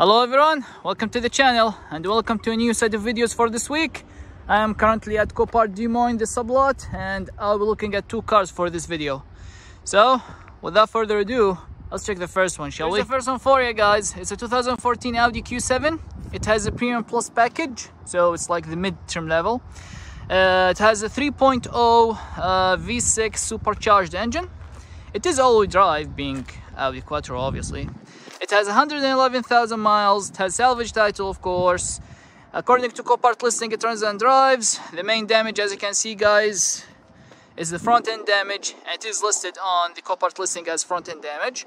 Hello everyone, welcome to the channel and welcome to a new set of videos for this week. I am currently at Copart Des Moines, the sublot, and I'll be looking at two cars for this video. So, without further ado, let's check the first one, shall Here's we? the first one for you guys. It's a 2014 Audi Q7. It has a Premium Plus package, so it's like the mid-term level. Uh, it has a 3.0 uh, V6 supercharged engine. It is all-wheel drive, being Audi Quattro, obviously. It has 111,000 miles, it has salvage title of course. According to Copart listing, it runs and drives. The main damage, as you can see guys, is the front end damage. And it is listed on the Copart listing as front end damage.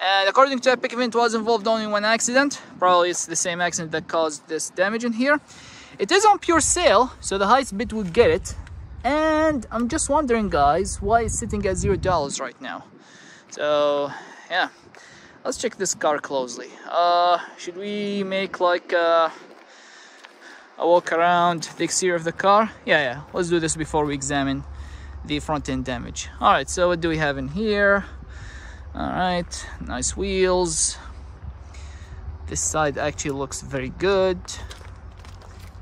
And according to EpicVIN, was involved only in one accident. Probably it's the same accident that caused this damage in here. It is on pure sale, so the highest bid would get it. And I'm just wondering, guys, why it's sitting at zero dollars right now. So, yeah, let's check this car closely. Uh, should we make like uh, a walk around the exterior of the car? Yeah yeah. Let's do this before we examine the front end damage. All right so what do we have in here? All right nice wheels. This side actually looks very good.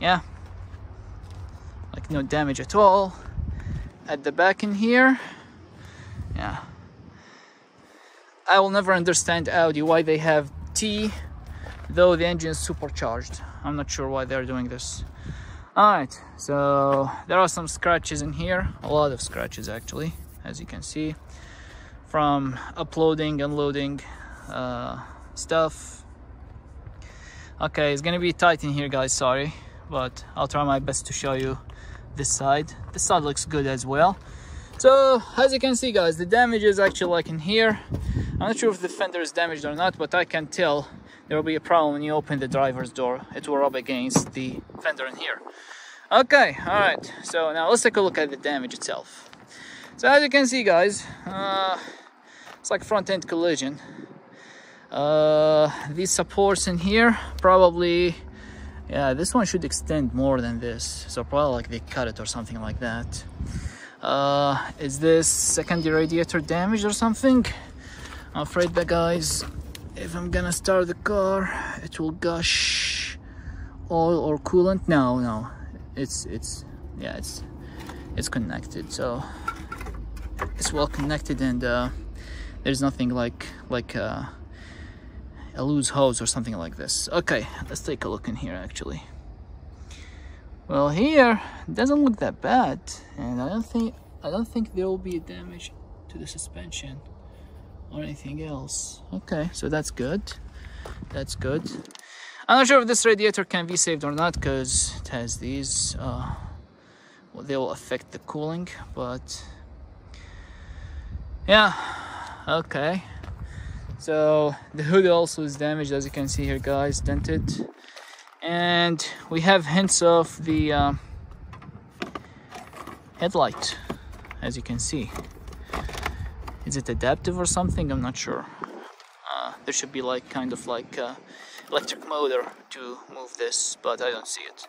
Yeah. Like no damage at all. At the back in here. Yeah I will never understand Audi why they have T though the engine is supercharged. I'm not sure why they're doing this. Alright, so there are some scratches in here, a lot of scratches actually, as you can see, from uploading, unloading uh, stuff. Okay, it's gonna be tight in here guys, sorry, but I'll try my best to show you this side. This side looks good as well. So, as you can see guys, the damage is actually like in here. I'm not sure if the fender is damaged or not, but I can tell there will be a problem when you open the driver's door. It will rub against the fender in here. Okay, alright, so now let's take a look at the damage itself. So as you can see guys, uh, it's like front end collision. Uh, these supports in here, probably, yeah, this one should extend more than this. So probably like they cut it or something like that. Uh, is this secondary radiator damage or something? I'm afraid that guys, if I'm gonna start the car, it will gush oil or coolant. No, no, it's it's yeah, it's it's connected, so it's well connected, and uh, there's nothing like like uh, a loose hose or something like this. Okay, let's take a look in here actually. Well, here doesn't look that bad, and I don't think I don't think there will be a damage to the suspension or anything else. Okay, so that's good. That's good. I'm not sure if this radiator can be saved or not because it has these. Uh, well, they will affect the cooling, but yeah, okay. So the hood also is damaged as you can see here guys, dented. And we have hints of the uh, headlight as you can see. Is it adaptive or something? I'm not sure. Uh, there should be like kind of like uh, electric motor to move this, but I don't see it.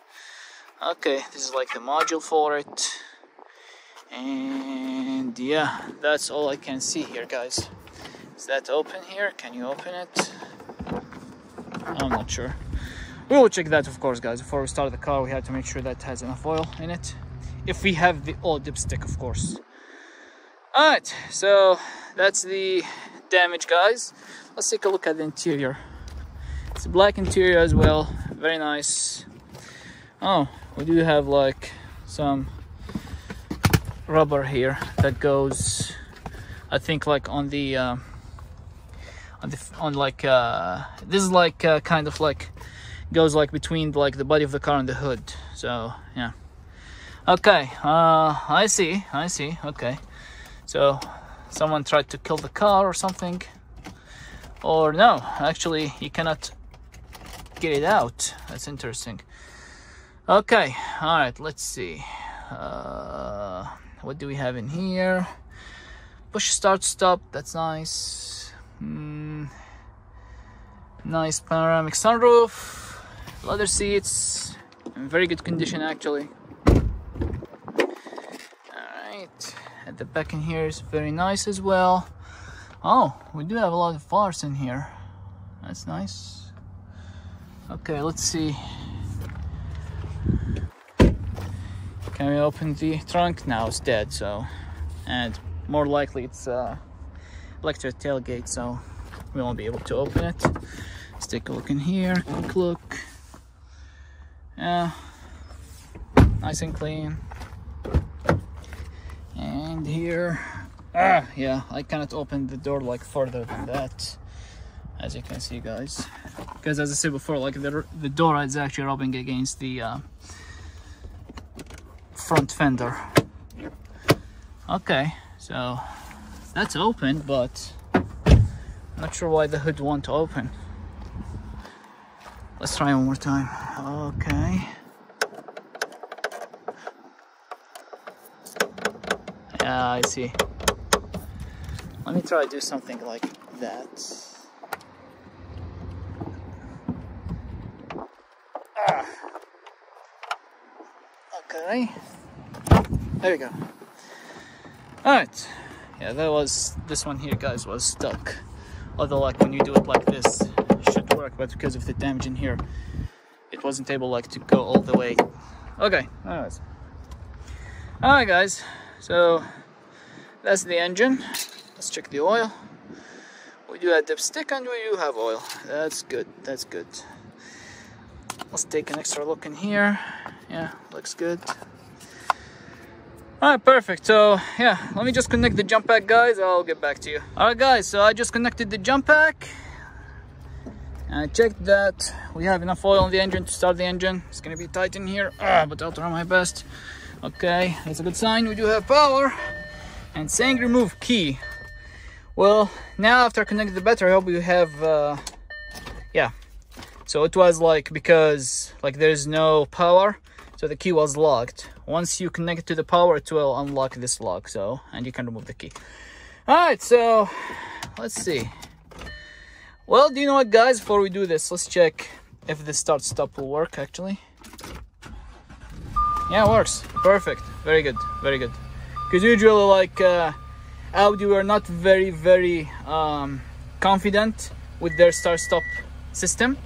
Okay, this is like the module for it. And yeah, that's all I can see here, guys. Is that open here? Can you open it? I'm not sure. We will check that, of course, guys. Before we start the car, we have to make sure that has enough oil in it. If we have the oil dipstick, of course. Alright, so that's the damage guys. Let's take a look at the interior. It's a black interior as well, very nice. Oh, we do have like some rubber here that goes, I think like on the, uh, on the, on like, uh, this is like uh, kind of like, goes like between like the body of the car and the hood. So yeah. Okay, uh, I see, I see, okay. So someone tried to kill the car or something. Or no, actually you cannot get it out. That's interesting. Okay, all right, let's see. Uh, what do we have in here? Push start stop, that's nice. Mm, nice panoramic sunroof, leather seats, in very good condition actually. And the back in here is very nice as well. Oh, we do have a lot of bars in here. That's nice. Okay, let's see. Can we open the trunk? Now it's dead, so. And more likely it's uh, electric tailgate, so we won't be able to open it. Let's take a look in here, quick look. Yeah, nice and clean. And here, ah, yeah, I cannot open the door like further than that, as you can see, guys. Because as I said before, like the, the door is actually rubbing against the uh, front fender. Okay, so that's open, but not sure why the hood won't open. Let's try one more time. Okay. Yeah, I see. Let me try to do something like that. Ah. Okay. There we go. Alright. Yeah, that was, this one here, guys, was stuck. Although, like, when you do it like this, work, but because of the damage in here, it wasn't able, like, to go all the way. Okay, anyways. Alright, guys. So, that's the engine. Let's check the oil. We do have dipstick and we do have oil. That's good, that's good. Let's take an extra look in here. Yeah, looks good. Alright, perfect. So, yeah, let me just connect the jump pack, guys. I'll get back to you. Alright, guys, so I just connected the jump pack. I checked that we have enough oil in the engine to start the engine. It's gonna be tight in here, ah, but I'll try my best. Okay, that's a good sign. We do have power. And saying remove key. Well, now after connecting the battery, I hope you have, uh, yeah. So it was like, because like there's no power, so the key was locked. Once you connect it to the power, it will unlock this lock, so, and you can remove the key. All right, so let's see. Well, do you know what, guys, before we do this, let's check if the start stop will work, actually. Yeah, it works. Perfect. Very good. Very good. Because usually, like, uh, Audi were not very, very um, confident with their start stop system.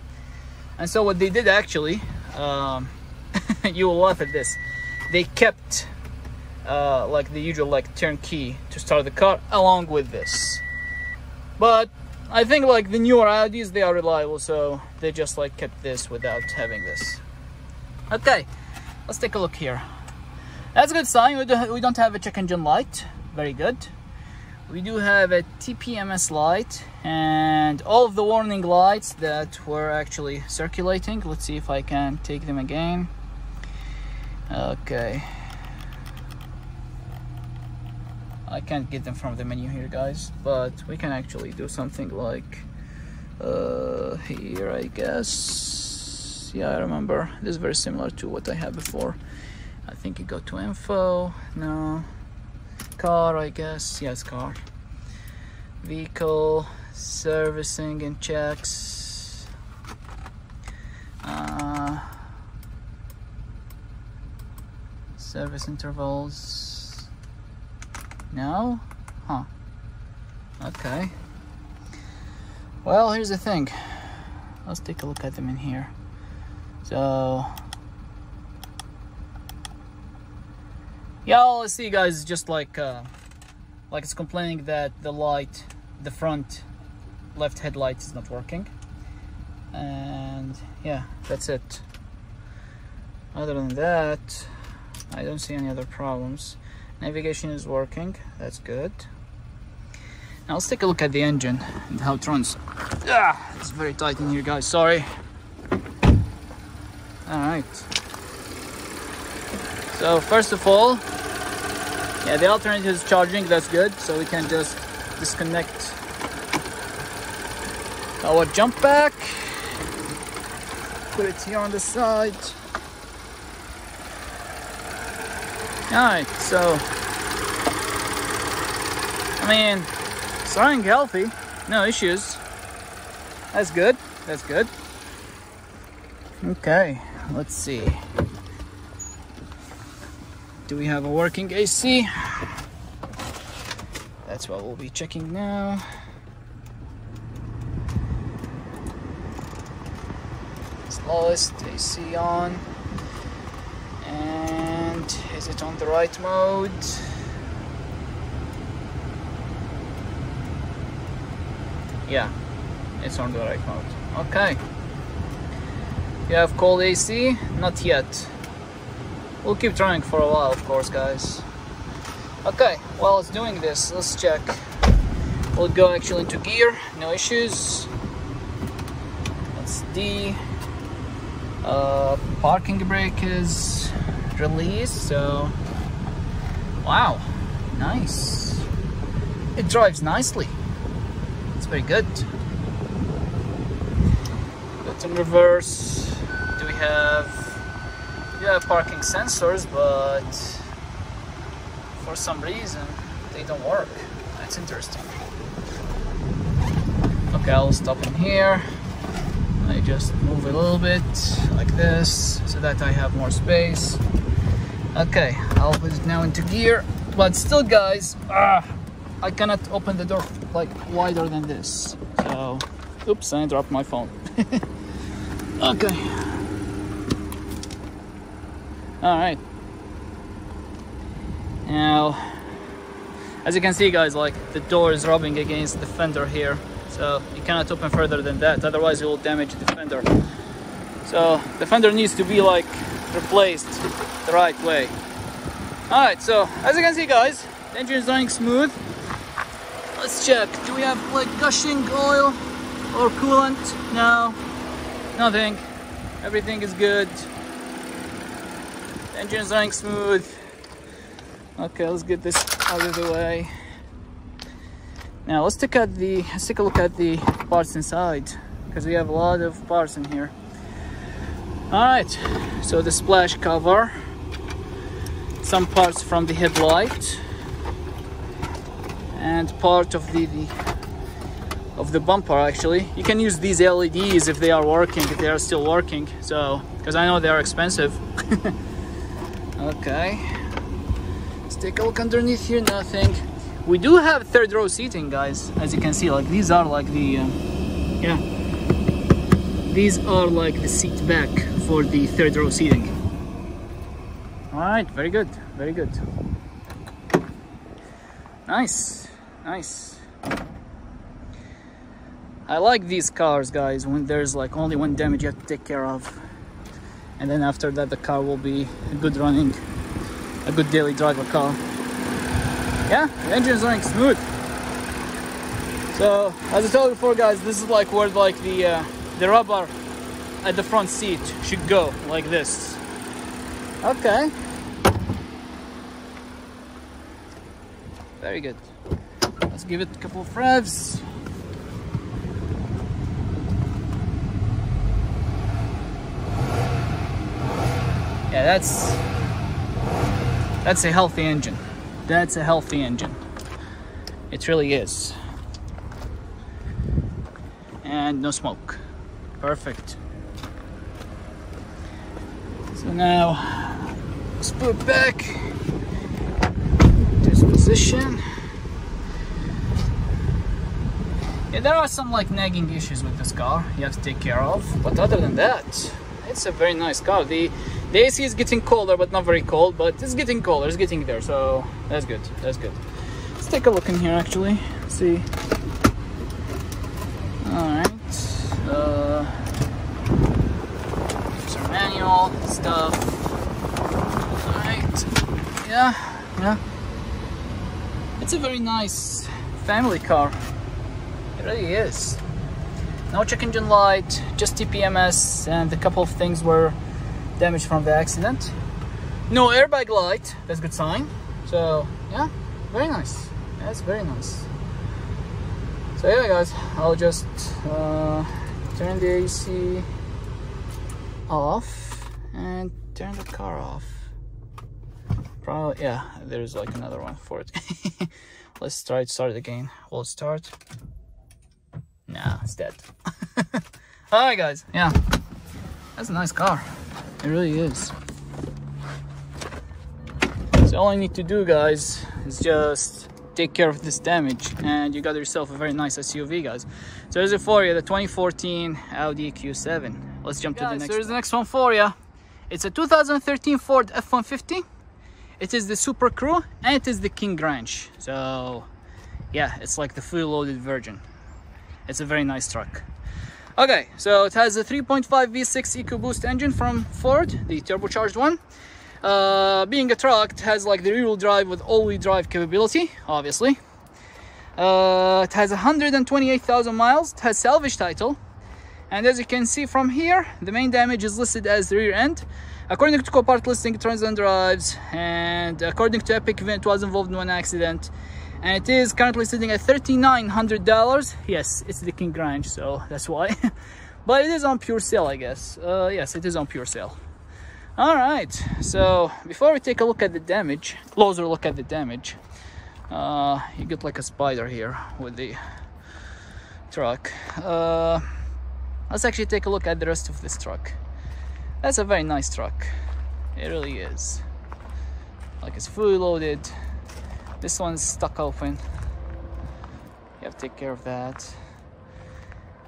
And so what they did actually, um, you will laugh at this. They kept uh, like the usual like turn key to start the car along with this. But I think like the newer Audis, they are reliable, so they just like kept this without having this. Okay, let's take a look here. That's a good sign. We, do, we don't have a check engine light. Very good. We do have a TPMS light and all of the warning lights that were actually circulating. Let's see if I can take them again. Okay. I can't get them from the menu here, guys, but we can actually do something like uh, here, I guess. Yeah, I remember. This is very similar to what I had before. I think you go to info. No. Car, I guess. Yes, car. Vehicle, servicing and checks. Uh, service intervals. No? Huh. Okay. Well, here's the thing. Let's take a look at them in here. So, yeah, all I see, guys, is just like, uh, like it's complaining that the light, the front left headlight is not working. And yeah, that's it. Other than that, I don't see any other problems. Navigation is working, that's good. Now let's take a look at the engine and how it runs. Ah, it's very tight in here, guys, sorry. All right. So first of all, yeah, the alternator is charging, that's good. So we can just disconnect our jump back. Put it here on the side. Alright, so I mean it's running healthy, no issues. That's good. That's good. Okay, let's see. Do we have a working AC? That's what we'll be checking now. slowest AC on on the right mode. Yeah it's on the right mode. Okay. You have cold AC not yet. We'll keep trying for a while of course guys. Okay while it's doing this let's check. We'll go actually into gear. No issues. That's D. Uh, parking brake is released so wow nice. It drives nicely. It's very good. But in reverse. Do we have we have parking sensors but for some reason they don't work. That's interesting. Okay I'll stop in here just move a little bit like this so that I have more space. Okay I'll put it now into gear but still guys ah, I cannot open the door like wider than this. So oops I dropped my phone. Okay. All right. Now as you can see guys like the door is rubbing against the fender here so you cannot open further than that. Otherwise it will damage the fender. So the fender needs to be like replaced the right way. All right so as you can see guys the engine is running smooth. Let's check. Do we have like gushing oil or coolant? No. Nothing. Everything is good. The engine is running smooth. Okay let's get this out of the way now let's take at the let's take a look at the parts inside because we have a lot of parts in here. All right, so the splash cover, some parts from the headlight, and part of the, the of the bumper actually. You can use these LEDs if they are working, if they are still working. So, because I know they are expensive. okay. Let's take a look underneath here, nothing we do have third row seating guys as you can see. Like these are like the uh, yeah. These are like the seat back for the third row seating. All right very good very good. Nice nice. I like these cars guys when there's like only one damage you have to take care of. And then after that the car will be a good running a good daily driver car yeah, the engine is running smooth. So, as I told you before, guys, this is like where like the uh, the rubber at the front seat should go, like this. Okay. Very good. Let's give it a couple of revs. Yeah, that's that's a healthy engine. That's a healthy engine. It really is. And no smoke. Perfect. So now, let's put back to its position. Yeah, there are some like nagging issues with this car you have to take care of, but other than that, it's a very nice car. The the AC is getting colder, but not very cold, but it's getting colder, it's getting there, so that's good, that's good. Let's take a look in here actually, see. Alright, uh, manual stuff. Alright, yeah, yeah. It's a very nice family car, it really is. No check engine light, just TPMS, and a couple of things were damage from the accident. No airbag light, that's a good sign. So yeah, very nice. That's very nice. So yeah guys, I'll just uh, turn the AC off and turn the car off. Probably, yeah, there's like another one for it. Let's try to start again. Will start? Nah, it's dead. Alright guys, yeah. That's a nice car. It really is. So all I need to do guys is just take care of this damage and you got yourself a very nice SUV guys. So there's it for you, the 2014 Audi Q7. let's jump Guys, to the next there's the next one for you it's a 2013 ford f-150 it is the SuperCrew and it is the king ranch so yeah it's like the fully loaded version it's a very nice truck okay so it has a 3.5 v6 EcoBoost engine from ford the turbocharged one. Uh, being a truck it has like the rear-wheel drive with all-wheel drive capability obviously. Uh, it has 128,000 miles it has salvage title. And as you can see from here the main damage is listed as the rear end. According to Copart listing it on drives and according to EpicVIN was involved in one accident and it is currently sitting at $3,900 yes it's the King Ranch so that's why. But it is on pure sale I guess. Uh, yes it is on pure sale. All right so before we take a look at the damage closer look at the damage uh, you get like a spider here with the truck. Uh, let's actually take a look at the rest of this truck. That's a very nice truck. It really is. Like it's fully loaded this one's stuck open. You have to take care of that.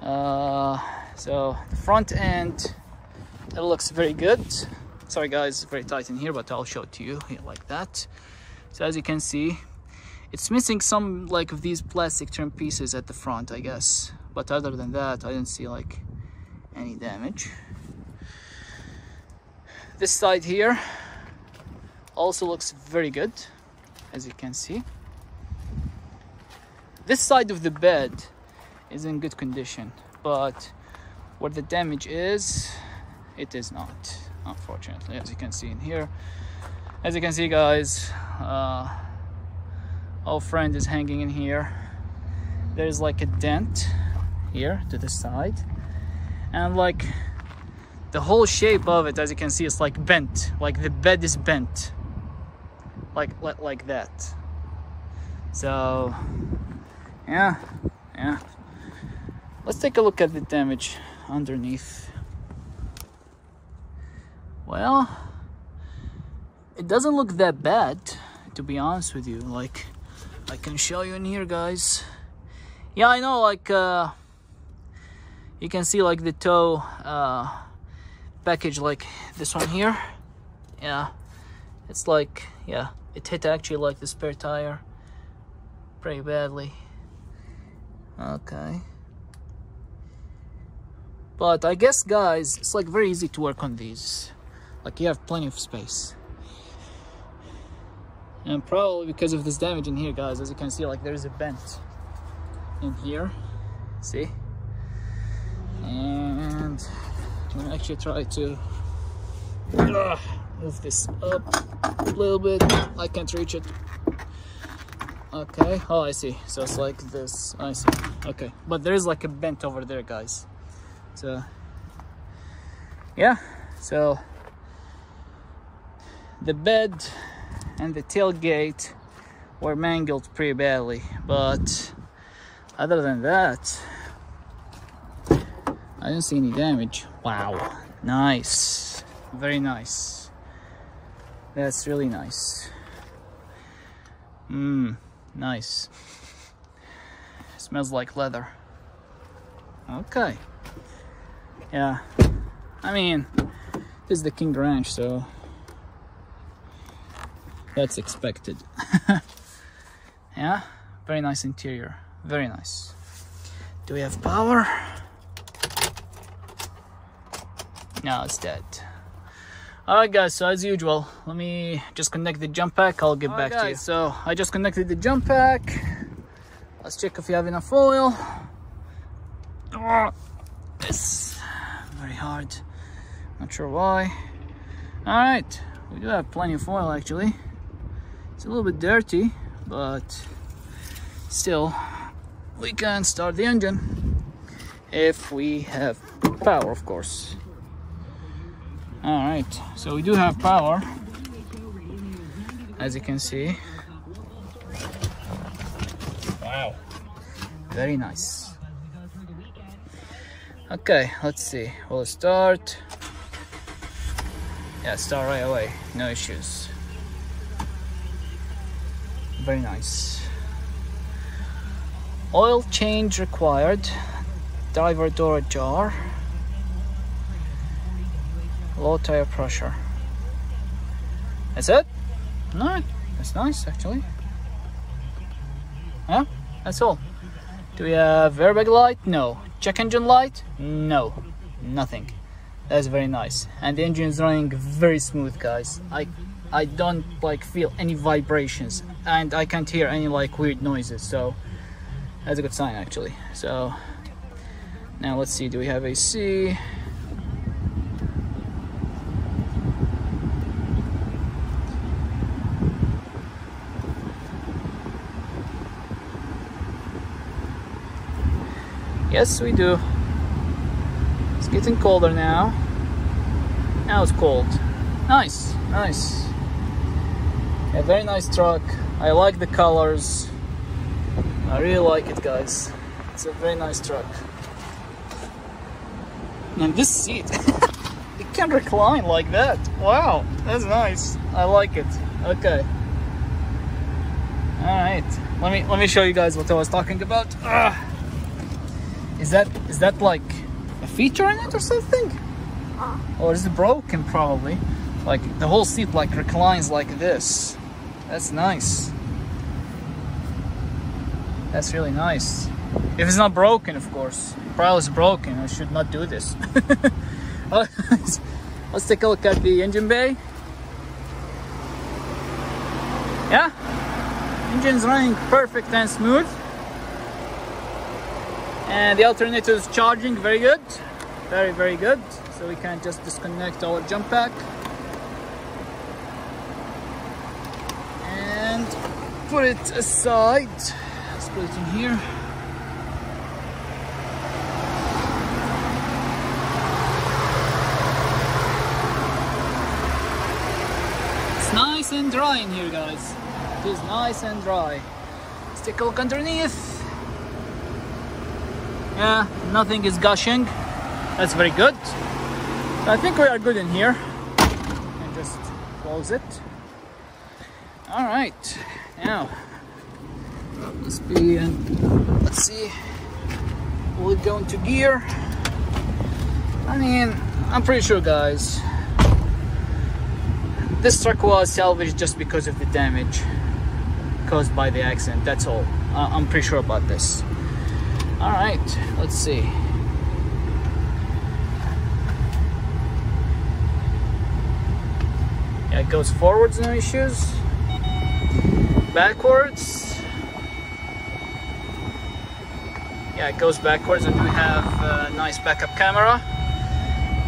Uh, so the front end it looks very good. Sorry guys it's very tight in here but I'll show it to you like that. So as you can see it's missing some like of these plastic trim pieces at the front I guess. But other than that I didn't see like any damage. This side here also looks very good as you can see. This side of the bed is in good condition, but where the damage is, it is not, unfortunately, as you can see in here. As you can see, guys, uh, our friend is hanging in here. There's like a dent here to the side, and like the whole shape of it, as you can see, is like bent, like the bed is bent like like, like that. So yeah yeah. Let's take a look at the damage underneath. Well it doesn't look that bad to be honest with you. Like I can show you in here guys. Yeah I know like uh you can see like the tow uh package like this one here. Yeah. It's like yeah it hit actually like the spare tire pretty badly. Okay. But I guess guys, it's like very easy to work on these. Like you have plenty of space. And probably because of this damage in here guys, as you can see like there's a bent in here. See? And I'm gonna actually try to uh, move this up a little bit. I can't reach it. Okay. Oh, I see. So it's like this. I see. Okay. But there is like a bent over there, guys. So, yeah. So, the bed and the tailgate were mangled pretty badly. But other than that, I didn't see any damage. Wow. Nice. Very nice. That's really nice. Mmm, nice. Smells like leather. Okay. Yeah. I mean, this is the King Ranch, so that's expected. yeah, very nice interior. Very nice. Do we have power? No, it's dead. Alright guys, so as usual, let me just connect the jump pack, I'll get All back guys, to you. So I just connected the jump pack. Let's check if you have enough oil. Oh, this very hard. Not sure why. Alright, we do have plenty of oil actually. It's a little bit dirty, but still we can start the engine if we have power of course. All right, so we do have power, as you can see. Wow, very nice. Okay, let's see. We'll start. Yeah, start right away. No issues. Very nice. Oil change required. Driver door ajar. Low tire pressure. That's it? No, that's nice actually. Yeah, that's all. Do we have airbag light? No. Check engine light? No. Nothing. That's very nice. And the engine is running very smooth, guys. I I don't like feel any vibrations and I can't hear any like weird noises. So that's a good sign actually. So now let's see, do we have AC? Yes, we do. It's getting colder now. Now it's cold. Nice, nice. A very nice truck. I like the colors. I really like it, guys. It's a very nice truck. And this seat, it can recline like that. Wow, that's nice. I like it. Okay. All right. Let me let me show you guys what I was talking about. Ugh. Is that is that like a feature in it or something? Uh. Or is it broken probably? Like the whole seat like reclines like this. That's nice. That's really nice. If it's not broken, of course. Probably it's broken. I should not do this. Let's take a look at the engine bay. Yeah, engine's running perfect and smooth. And the alternator is charging very good. Very, very good. So we can just disconnect our jump pack. And put it aside. Let's put it in here. It's nice and dry in here, guys. It is nice and dry. Let's take a look underneath. Yeah, nothing is gushing. That's very good. I think we are good in here. And just close it. All right, now let's be. Uh, let's see. It go into gear? I mean, I'm pretty sure, guys. This truck was salvaged just because of the damage caused by the accident. That's all. I'm pretty sure about this. All right, let's see. Yeah, it goes forwards, no issues. Backwards. Yeah, it goes backwards and we have a nice backup camera.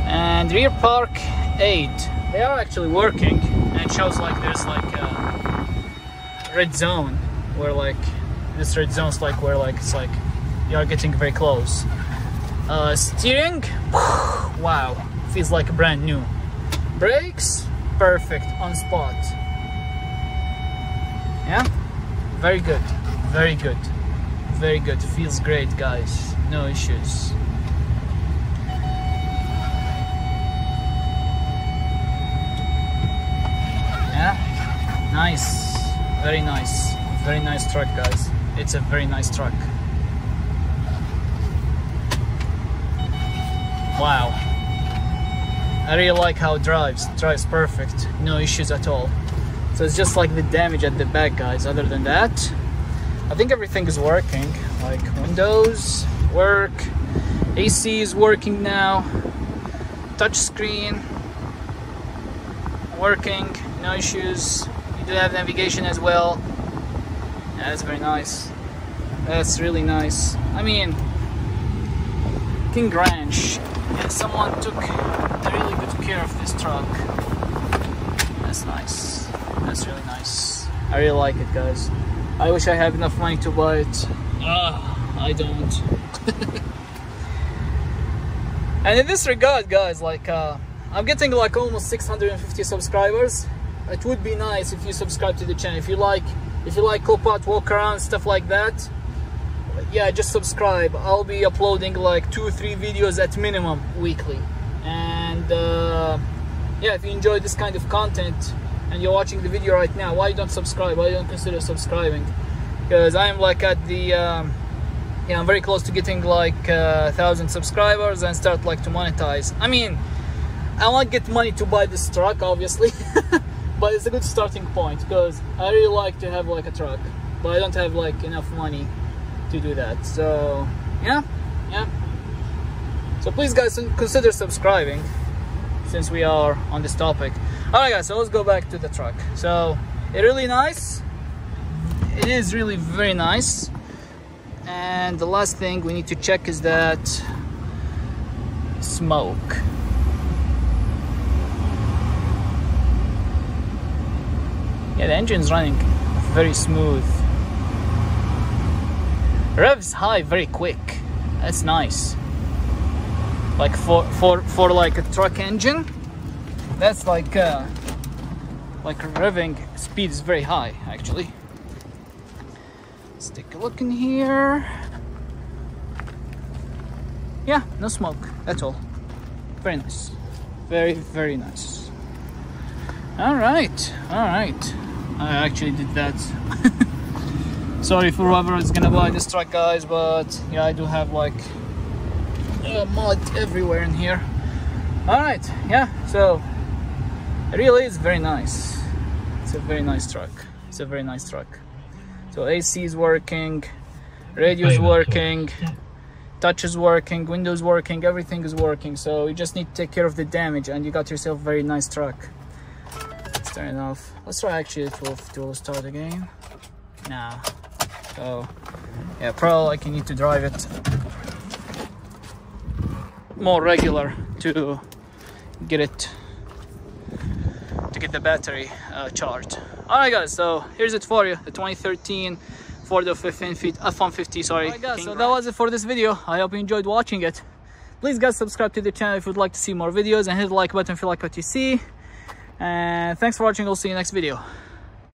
And rear park aid. They are actually working and it shows like there's like a red zone where like this red zone's like where like it's like you are getting very close. Uh, steering, wow, feels like brand new. Brakes, perfect, on spot. Yeah, very good, very good, very good. Feels great, guys. No issues. Yeah, nice, very nice, very nice truck, guys. It's a very nice truck. Wow. I really like how it drives. It drives perfect. No issues at all. So it's just like the damage at the back, guys. Other than that, I think everything is working. Like windows work, AC is working now, touch screen working, no issues. You do have navigation as well. Yeah, that's very nice. That's really nice. I mean, King Ranch yeah, someone took really good care of this truck. That's nice. That's really nice. I really like it, guys. I wish I had enough money to buy it. Ah, I don't. and in this regard, guys, like, uh, I'm getting like almost 650 subscribers. It would be nice if you subscribe to the channel. If you like, if you like Copart walk around stuff like that, yeah just subscribe. I'll be uploading like two three videos at minimum weekly. And uh, yeah if you enjoy this kind of content and you're watching the video right now why you don't subscribe? Why you don't consider subscribing? Because i'm like at the um, yeah i'm very close to getting like a uh, thousand subscribers and start like to monetize. I mean I won't get money to buy this truck, obviously, but it's a good starting point because I really like to have like a truck, but I don't have like enough money to do that. So yeah, yeah. So please, guys, consider subscribing since we are on this topic. All right, guys. So let's go back to the truck. So it really nice. It is really very nice. And the last thing we need to check is that smoke. Yeah, the engine's running very smooth. Revs high very quick. That's nice. Like for for for like a truck engine, that's like uh, like revving speed is very high actually. Let's take a look in here. Yeah, no smoke at all. Very nice. Very, very nice. All right, all right. I actually did that. Sorry for whoever is gonna buy this truck, guys, but yeah, I do have like uh, mud everywhere in here. All right, yeah, so it really is very nice. It's a very nice truck. It's a very nice truck. So AC is working, radio is working, touch is working, windows working, everything is working. So you just need to take care of the damage and you got yourself a very nice truck. Let's turn it off. Let's try actually to, to start again. Nah. So yeah, probably like you need to drive it more regular to get it to get the battery uh, charged. All right guys so here's it for you the 2013 Ford F-150 F-150 sorry right, guys, so that was it for this video. I hope you enjoyed watching it. Please guys subscribe to the channel if you'd like to see more videos and hit the like button if you like what you see. And thanks for watching. I'll see you next video